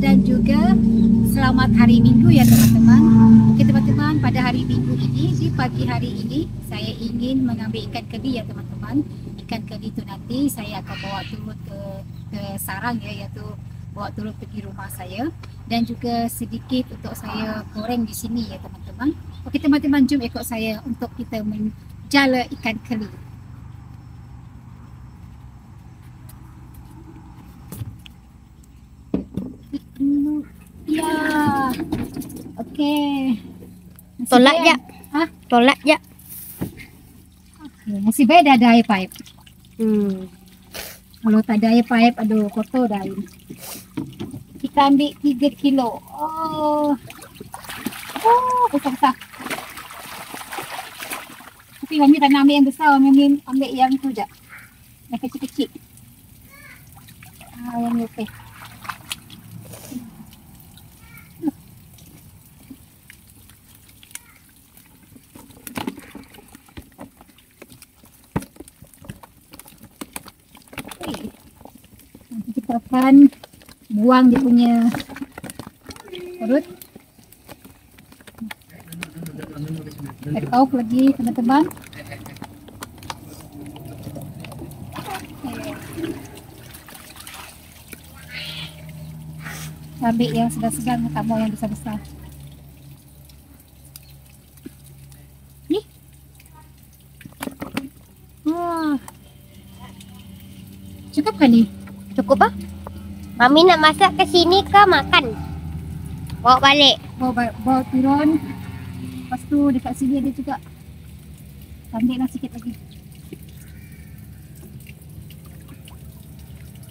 dan juga selamat hari Minggu ya teman-teman. Okey teman-teman, pada hari Minggu ini, di pagi hari ini, saya ingin mengambil ikan keli ya teman-teman. Ikan keli itu nanti saya akan bawa turun ke, ke sarang ya, iaitu bawa turun pergi rumah saya. Dan juga sedikit untuk saya goreng di sini ya teman-teman. Okey teman-teman, jom ikut saya untuk kita menjala ikan keli. Okey. Nasi Tolak goreng. je. Ha? Tolak je. Okay. Dah ada air pipe. Hmm. Kalau tak ada air pipe, aduh kotor dah ini. Kita ambil 3 kilo. Oh. Oh, besar-besar. Tapi Mami tak nak ambil yang besar, Mami ambil yang tu je. Yang kecil-kecil. Ah, yang ni Akan buang dia punya perut. Take off lagi teman-teman. Ambil yang sedang-sedang, tak mau yang besar-besar. Ni. Wah. Cukup kan ni? Cukup ah? Mami nak masak ke sini ke makan? Bawa balik. bawa, bawa turun. Lepas tu dekat sini ada juga. Ambil lah sikit lagi.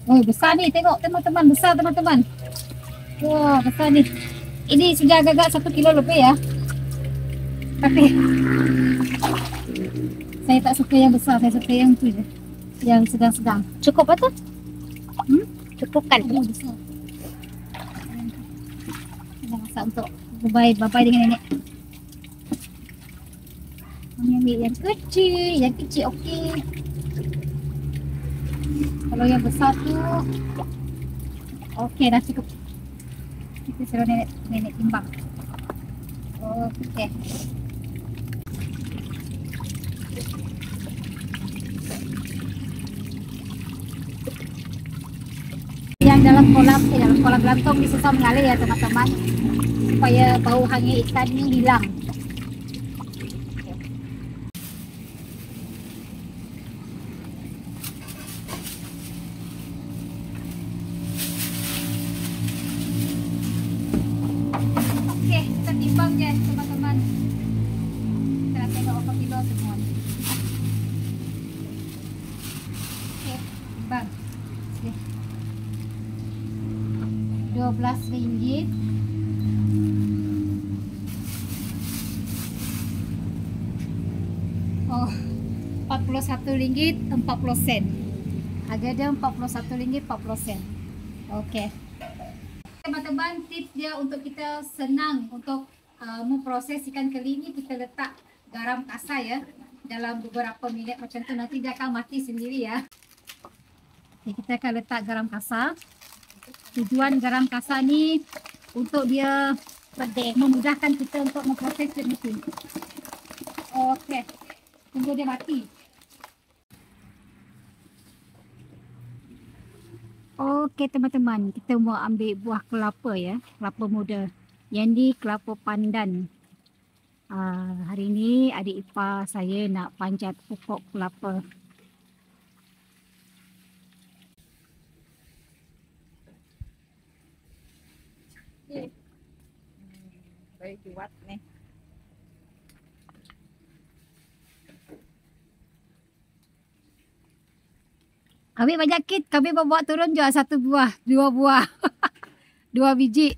Oh besar ni. Tengok teman-teman besar teman-teman wah besar ni. Ini sudah agak-agak satu kilo lebih ya. Tapi saya tak suka yang besar. Saya suka yang tu je. Yang sedang-sedang. Cukup apa tu? Hmm? Cukup kan? Oh, besar. Kita masak untuk babai babai dengan nenek. Kami ambil yang kecil, yang kecil okey. Kalau yang besar tu okey dah cukup. Kita suruh nenek nenek timbang. Okey. Yang dalam kolam eh, dalam kolam gantung ni susah mengalir ya teman-teman. Supaya bau hangit ikan ni hilang RM12 Oh RM41 40 sen. Harga dia RM41 40 sen. Okey. Teman-teman tips dia untuk kita senang untuk uh, memproses ikan keli ni kita letak garam kasar ya dalam beberapa minit macam tu. Nanti dia akan mati sendiri ya. Okay, kita akan letak garam kasar tujuan garam kasar ni untuk dia pedih, memudahkan kita untuk memproses jenis ni. Okey. Tunggu dia mati. Okey teman-teman, kita mau ambil buah kelapa ya, kelapa muda. Yang ni kelapa pandan. Uh, hari ni adik ipar saya nak panjat pokok kelapa. Baik kuat nih. Ambil banyak kit, kami bawa turun jual satu buah, dua buah. dua biji.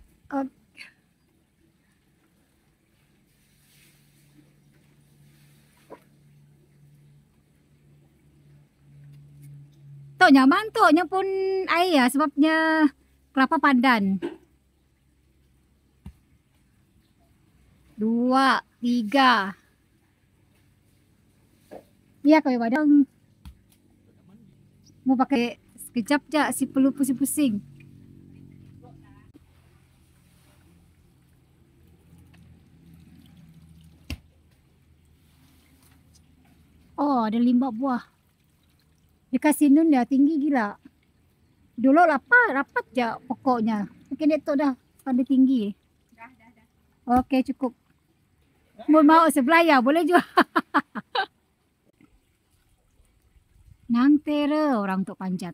Tok nyaman tok, nya pun air ya sebabnya kelapa pandan. dua, tiga. Ya kau pada Mau pakai sekejap je si perlu pusing-pusing. Oh, ada lima buah. Dekat sinun dia tinggi gila. Dulu lapar, rapat je pokoknya. Mungkin dia tu dah pada tinggi. Dah, dah, dah. Okey, cukup. Mau mau ya, boleh juga. Nang tera orang untuk panjat.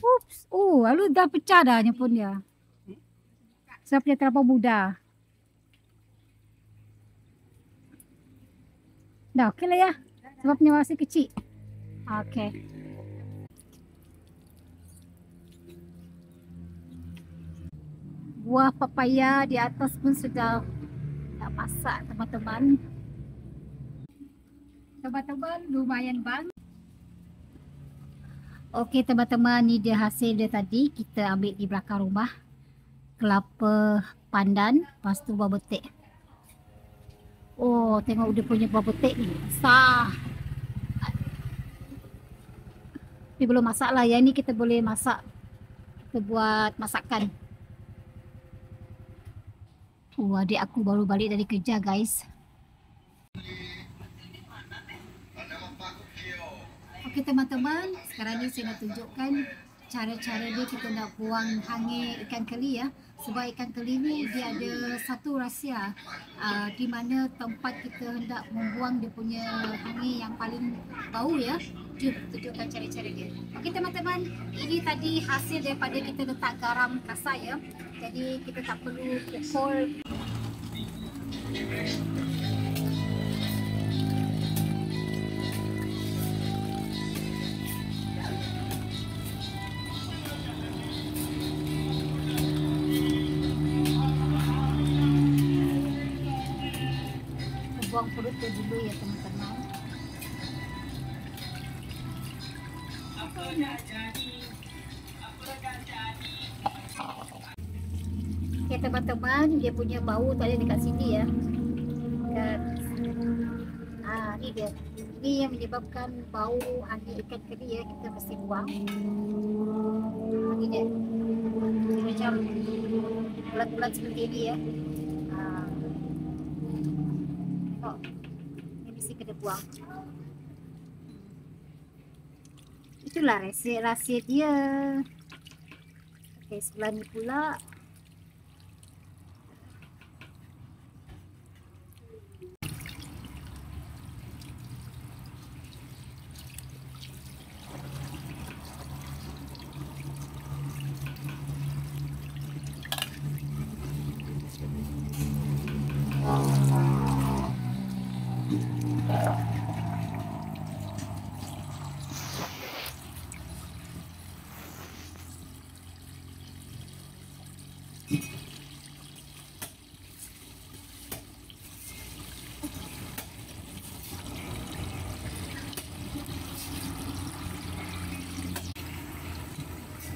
Oops. Oh, lalu dah pecah dah pun dia. Sebab dia terlalu muda. Dah okey lah ya. Sebabnya masih kecil. Okey. Buah papaya di atas pun sudah dah masak teman-teman. Teman-teman lumayan bang. Okey teman-teman ni dia hasil dia tadi kita ambil di belakang rumah. Kelapa pandan lepas tu buah betik. Oh tengok dia punya buah betik ni besar. Tapi belum masak lah. Yang ni kita boleh masak. Kita buat masakan. Oh adik aku baru balik dari kerja guys. Okey teman-teman, sekarang ni saya nak tunjukkan cara-cara dia kita nak buang hangir ikan keli ya. Sebab ikan keli ni dia ada satu rahsia uh, di mana tempat kita hendak membuang dia punya hangir yang paling bau ya. Jom tunjukkan cara-cara dia. Okey teman-teman, ini tadi hasil daripada kita letak garam kasar ya. Jadi kita tak perlu pukul buang perut dia dulu ya teman-teman. Okay teman-teman, dia punya bau tadi dekat sini ya. Dekat Ah, ni dia. Ni yang menyebabkan bau hangit ikan keri ya, kita mesti buang. Ni dia. Dia macam bulat-bulat seperti ini ya. Ah. Oh, ini mesti kena buang. Itulah rahsia-rahsia dia. Okey, sebelah ni pula.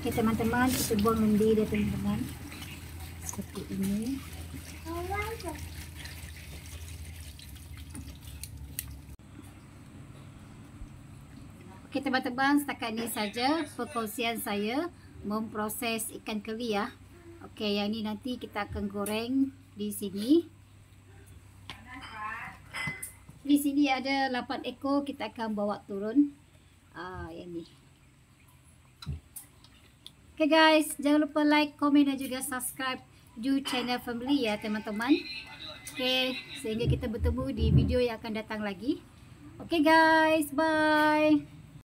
Okey teman-teman, kita buang mendi dia teman-teman. Seperti ini. Okey teman-teman, setakat ni saja perkongsian saya memproses ikan keli ya. Okey, yang ni nanti kita akan goreng di sini. Di sini ada 8 ekor, kita akan bawa turun. Ah, yang ni. Okay guys, jangan lupa like, komen dan juga subscribe Ju Channel Family ya teman-teman. Okay, sehingga kita bertemu di video yang akan datang lagi. Okay guys, bye.